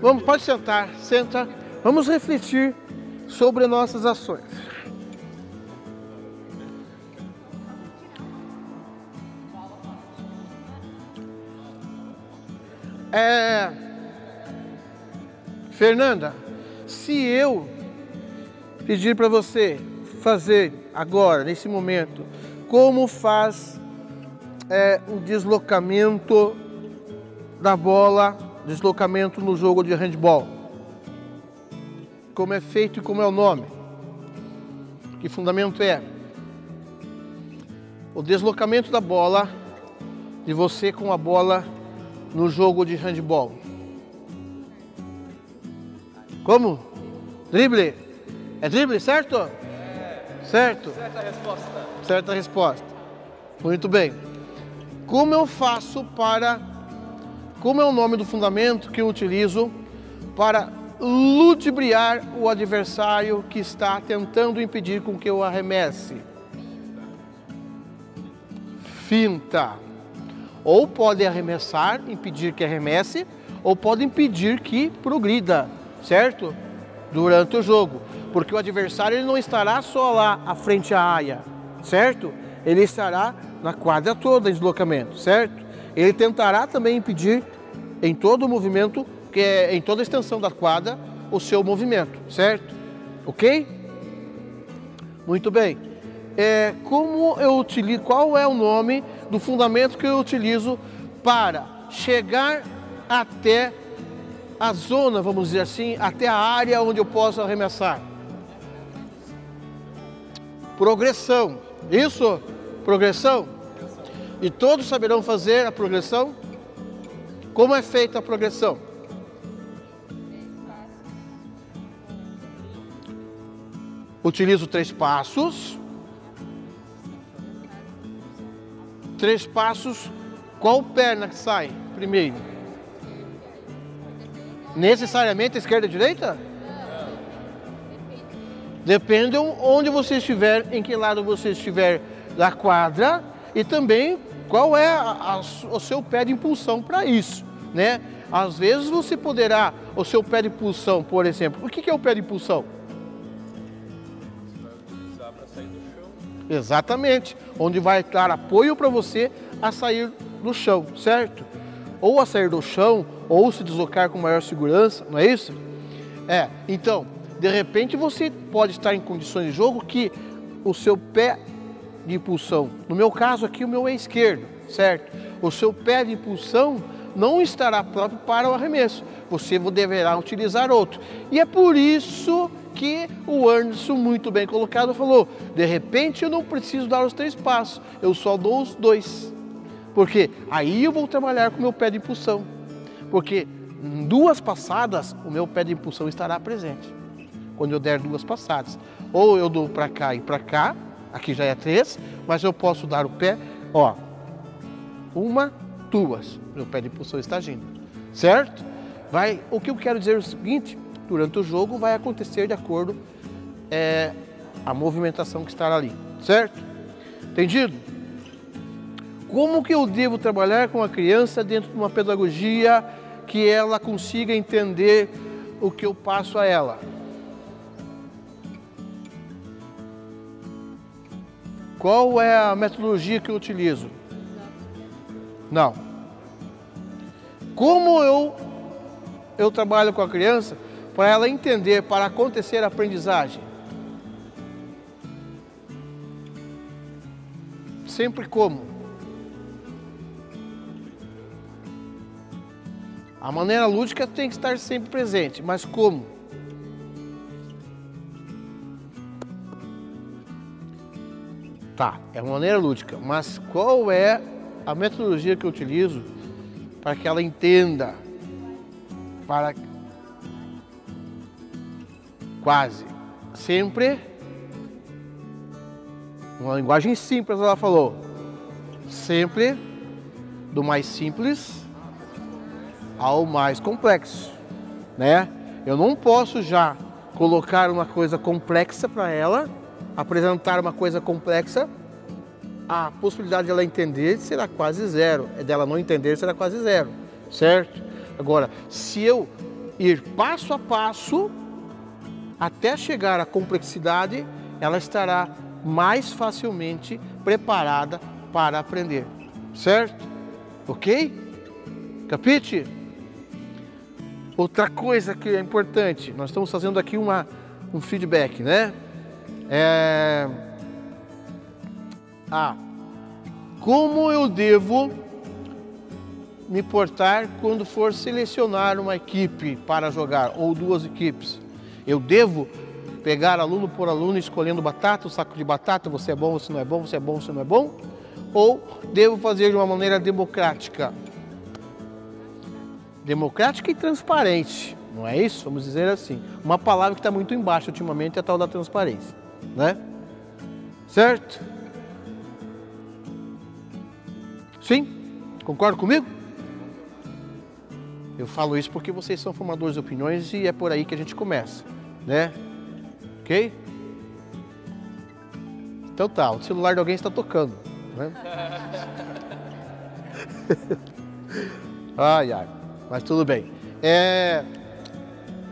Vamos, pode sentar, senta. Vamos refletir sobre nossas ações. É, Fernanda, se eu pedir para você fazer agora, nesse momento, como faz é, o deslocamento da bola, deslocamento no jogo de handball. Como é feito e como é o nome. Que fundamento é? O deslocamento da bola, de você com a bola no jogo de handball. Como? Drible. É drible, certo? É. Certo? Certa resposta. Certa resposta. Muito bem. Como eu faço para. Como é o nome do fundamento que eu utilizo para ludibriar o adversário que está tentando impedir com que eu arremesse? Finta. Ou pode arremessar, impedir que arremesse, ou pode impedir que progrida, certo? Durante o jogo. Porque o adversário ele não estará só lá à frente à área, certo? Ele estará na quadra toda em deslocamento, certo? Ele tentará também impedir em todo o movimento, é em toda a extensão da quadra, o seu movimento, certo? Ok? Muito bem. É, como eu utilizo, qual é o nome do fundamento que eu utilizo para chegar até a zona, vamos dizer assim, até a área onde eu posso arremessar? Progressão. Isso? Progressão? E todos saberão fazer a progressão? Como é feita a progressão? Utilizo três passos. Três passos. Qual perna que sai primeiro? Necessariamente esquerda e direita? Depende onde você estiver, em que lado você estiver da quadra e também qual é a, a, o seu pé de impulsão para isso, né? Às vezes você poderá, o seu pé de impulsão, por exemplo, o que, que é o pé de impulsão? Exatamente, onde vai dar apoio para você a sair do chão, certo? Ou a sair do chão, ou se deslocar com maior segurança, não é isso? É, então, de repente você pode estar em condições de jogo que o seu pé de impulsão, no meu caso aqui o meu é esquerdo, certo? O seu pé de impulsão não estará próprio para o arremesso, você deverá utilizar outro. E é por isso que o Anderson, muito bem colocado, falou: de repente eu não preciso dar os três passos, eu só dou os dois. Porque aí eu vou trabalhar com o meu pé de impulsão. Porque em duas passadas o meu pé de impulsão estará presente. Quando eu der duas passadas. Ou eu dou para cá e para cá, aqui já é três, mas eu posso dar o pé, ó, uma, duas. Meu pé de impulsão está agindo. Certo? Vai, o que eu quero dizer é o seguinte, durante o jogo vai acontecer de acordo é, a movimentação que está ali, certo? Entendido? Como que eu devo trabalhar com a criança dentro de uma pedagogia que ela consiga entender o que eu passo a ela? Qual é a metodologia que eu utilizo? Não. Como eu eu trabalho com a criança para ela entender, para acontecer a aprendizagem. Sempre como? A maneira lúdica tem que estar sempre presente, mas como? Tá, é uma maneira lúdica, mas qual é a metodologia que eu utilizo para que ela entenda, para quase sempre uma linguagem simples ela falou. Sempre do mais simples ao mais complexo né? Eu não posso já colocar uma coisa complexa para ela apresentar uma coisa complexa a possibilidade de ela entender será quase zero, é dela não entender será quase zero, certo? Agora, se eu ir passo a passo até chegar à complexidade, ela estará mais facilmente preparada para aprender. Certo? Ok? Capite? Outra coisa que é importante, nós estamos fazendo aqui uma, um feedback, né? É... Ah, como eu devo me portar quando for selecionar uma equipe para jogar ou duas equipes? Eu devo pegar aluno por aluno escolhendo batata, o saco de batata, você é bom, você não é bom, você é bom, você não é bom? Ou devo fazer de uma maneira democrática? Democrática e transparente, não é isso? Vamos dizer assim. Uma palavra que está muito embaixo ultimamente é a tal da transparência, né? Certo? Sim? Concorda comigo? Eu falo isso porque vocês são formadores de opiniões e é por aí que a gente começa, né? Ok? Então tá, o celular de alguém está tocando, né? ai, ai, mas tudo bem. É,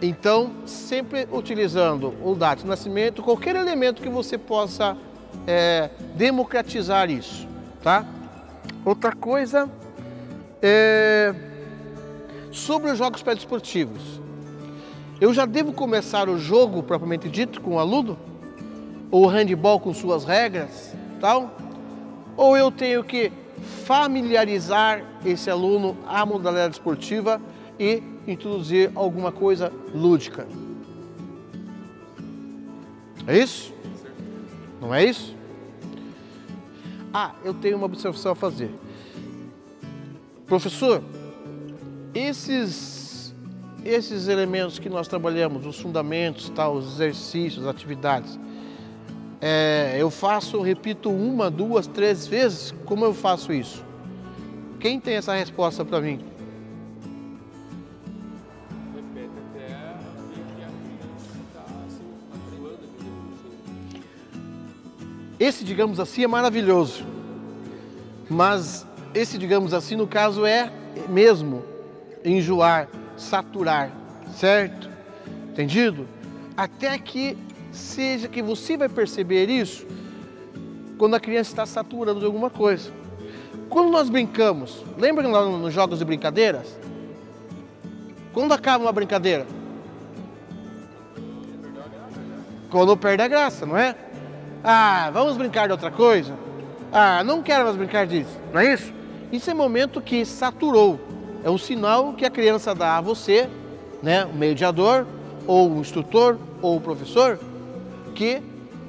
então, sempre utilizando o dado de nascimento, qualquer elemento que você possa é, democratizar isso, tá? Outra coisa é sobre os jogos pré-desportivos. Eu já devo começar o jogo propriamente dito com o aluno? Ou o handball com suas regras, tal? Ou eu tenho que familiarizar esse aluno à modalidade esportiva e introduzir alguma coisa lúdica? É isso? Não é isso? Ah, eu tenho uma observação a fazer. Professor, esses esses elementos que nós trabalhamos, os fundamentos, tal, os exercícios, as atividades, é, eu faço, repito uma, duas, três vezes, como eu faço isso? Quem tem essa resposta para mim? Esse, digamos assim, é maravilhoso. Mas esse, digamos assim, no caso é mesmo enjoar, saturar, certo? Entendido? Até que seja que você vai perceber isso quando a criança está saturando de alguma coisa. Quando nós brincamos, lembra lá nos jogos de brincadeiras? Quando acaba uma brincadeira? Quando perde a graça, não é? Ah, vamos brincar de outra coisa? Ah, não quero mais brincar disso, não é isso? Isso é momento que saturou. É um sinal que a criança dá a você, né, o mediador, ou o instrutor, ou o professor, que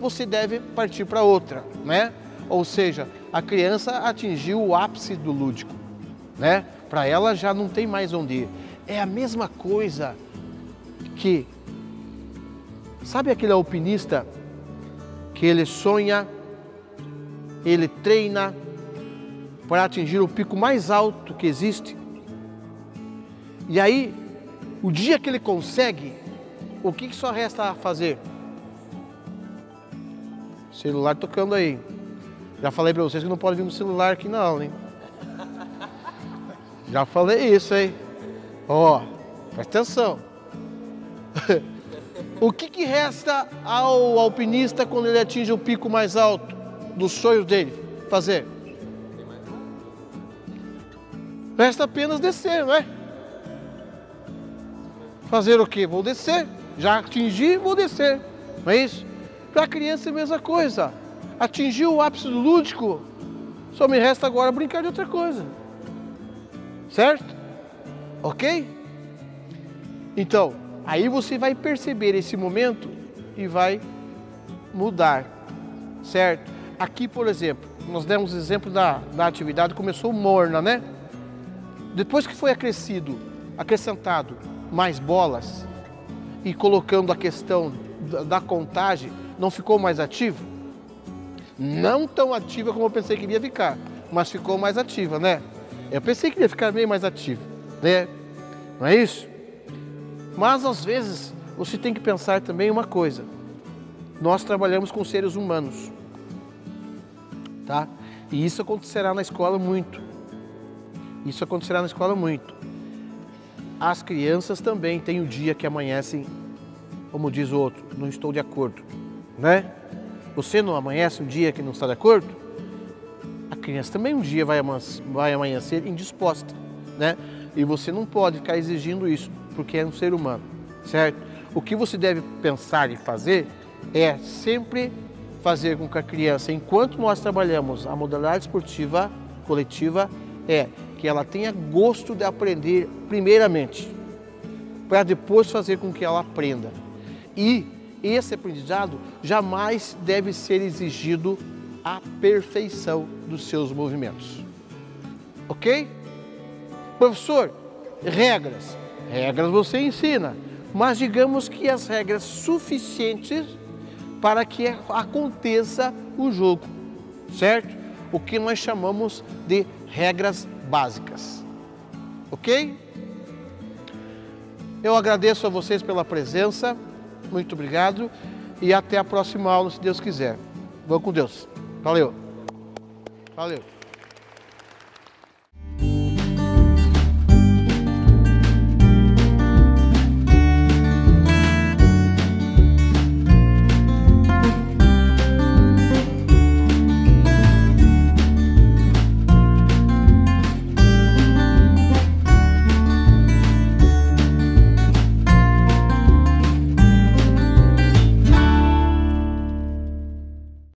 você deve partir para outra, né? Ou seja, a criança atingiu o ápice do lúdico, né? Para ela já não tem mais onde ir. É a mesma coisa que sabe aquele alpinista que ele sonha, ele treina para atingir o pico mais alto que existe. E aí, o dia que ele consegue, o que, que só resta fazer? Celular tocando aí. Já falei para vocês que não pode vir no celular aqui não, hein? Já falei isso, hein? Ó, presta atenção. o que, que resta ao alpinista quando ele atinge o pico mais alto dos sonhos dele fazer? Resta apenas descer, não é? Fazer o quê? Vou descer. Já atingi, vou descer. Não é isso? Para a criança é a mesma coisa. Atingiu o ápice do lúdico, só me resta agora brincar de outra coisa. Certo? Ok? Então, aí você vai perceber esse momento e vai mudar. Certo? Aqui, por exemplo, nós demos exemplo da, da atividade, começou morna, né? Depois que foi acrescido, acrescentado mais bolas e colocando a questão da, da contagem, não ficou mais ativo? Não tão ativa como eu pensei que iria ficar, mas ficou mais ativa, né? Eu pensei que iria ficar meio mais ativa, né? Não é isso? Mas às vezes você tem que pensar também uma coisa. Nós trabalhamos com seres humanos, tá? E isso acontecerá na escola muito. Isso acontecerá na escola muito. as crianças também têm o um dia que amanhecem, como diz o outro, não estou de acordo, né? Você não amanhece um dia que não está de acordo? A criança também um dia vai, vai amanhecer indisposta, né? E você não pode ficar exigindo isso, porque é um ser humano, certo? O que você deve pensar e fazer é sempre fazer com que a criança, enquanto nós trabalhamos a modalidade esportiva coletiva, é que ela tenha gosto de aprender primeiramente, para depois fazer com que ela aprenda. E esse aprendizado jamais deve ser exigido a perfeição dos seus movimentos. Ok? Professor, regras. Regras você ensina, mas digamos que as regras suficientes para que aconteça o jogo, certo? O que nós chamamos de regras básicas. Ok? Eu agradeço a vocês pela presença, muito obrigado e até a próxima aula, se Deus quiser. Vamos com Deus. Valeu. Valeu.